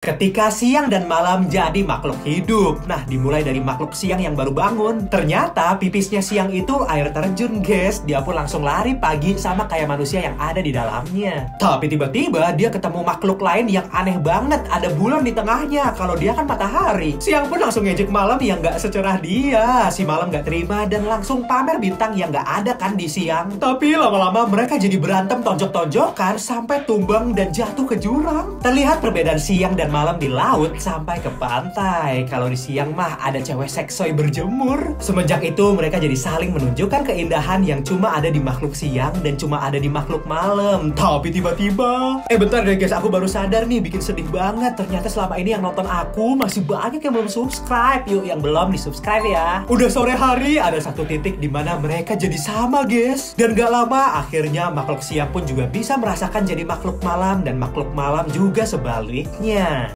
Ketika siang dan malam jadi makhluk hidup. Nah, dimulai dari makhluk siang yang baru bangun. Ternyata pipisnya siang itu air terjun, guys. Dia pun langsung lari pagi sama kayak manusia yang ada di dalamnya. Tapi tiba-tiba dia ketemu makhluk lain yang aneh banget. Ada bulan di tengahnya. Kalau dia kan matahari. Siang pun langsung ngejek malam yang gak secerah dia. Si malam gak terima dan langsung pamer bintang yang gak ada kan di siang. Tapi lama-lama mereka jadi berantem tonjok-tonjokan sampai tumbang dan jatuh ke jurang. Terlihat perbedaan siang dan malam di laut sampai ke pantai. Kalau di siang mah ada cewek seksoy berjemur. Semenjak itu mereka jadi saling menunjukkan keindahan yang cuma ada di makhluk siang dan cuma ada di makhluk malam. Tapi tiba-tiba, eh bentar deh guys, aku baru sadar nih bikin sedih banget. Ternyata selama ini yang nonton aku masih banyak yang belum subscribe. Yuk yang belum di subscribe ya. Udah sore hari ada satu titik di mana mereka jadi sama guys. Dan gak lama akhirnya makhluk siang pun juga bisa merasakan jadi makhluk malam dan makhluk malam juga sebaliknya.